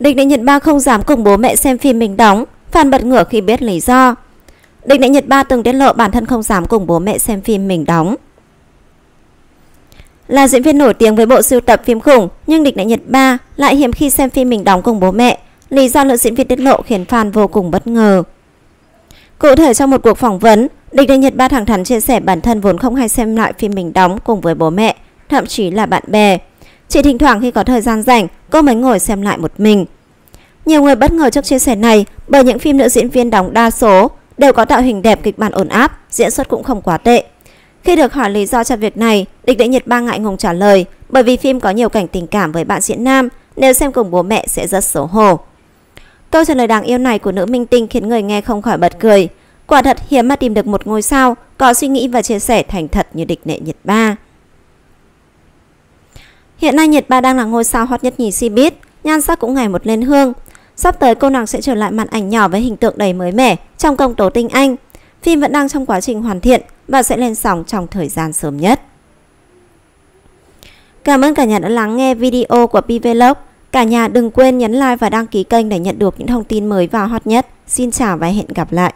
Địch Đại Nhật Ba không dám cùng bố mẹ xem phim mình đóng, Phan bật ngửa khi biết lý do. Địch Đại Nhật Ba từng tiết lộ bản thân không dám cùng bố mẹ xem phim mình đóng. Là diễn viên nổi tiếng với bộ sưu tập phim khủng, nhưng Địch Đại Nhật Ba lại hiếm khi xem phim mình đóng cùng bố mẹ. Lý do nữ diễn viên tiết lộ khiến fan vô cùng bất ngờ. Cụ thể trong một cuộc phỏng vấn, Địch Đại Nhật Ba thẳng thắn chia sẻ bản thân vốn không hay xem lại phim mình đóng cùng với bố mẹ, thậm chí là bạn bè. Chỉ thỉnh thoảng khi có thời gian rảnh, cô mới ngồi xem lại một mình. Nhiều người bất ngờ trước chia sẻ này bởi những phim nữ diễn viên đóng đa số đều có tạo hình đẹp, kịch bản ổn áp, diễn xuất cũng không quá tệ. Khi được hỏi lý do cho việc này, Địch Đệ Nhật Ba ngại ngùng trả lời bởi vì phim có nhiều cảnh tình cảm với bạn diễn nam, nếu xem cùng bố mẹ sẽ rất xấu hổ. Câu trả lời đáng yêu này của nữ minh tinh khiến người nghe không khỏi bật cười. Quả thật hiếm mà tìm được một ngôi sao có suy nghĩ và chia sẻ thành thật như Địch Đệ Nhật Ba. Hiện nay Nhật Ba đang là ngôi sao hot nhất nhì Cbiz, nhan sắc cũng ngày một lên hương. Sắp tới cô nàng sẽ trở lại màn ảnh nhỏ với hình tượng đầy mới mẻ trong công tố tinh Anh. Phim vẫn đang trong quá trình hoàn thiện và sẽ lên sóng trong thời gian sớm nhất. Cảm ơn cả nhà đã lắng nghe video của PVlog. Cả nhà đừng quên nhấn like và đăng ký kênh để nhận được những thông tin mới và hot nhất. Xin chào và hẹn gặp lại.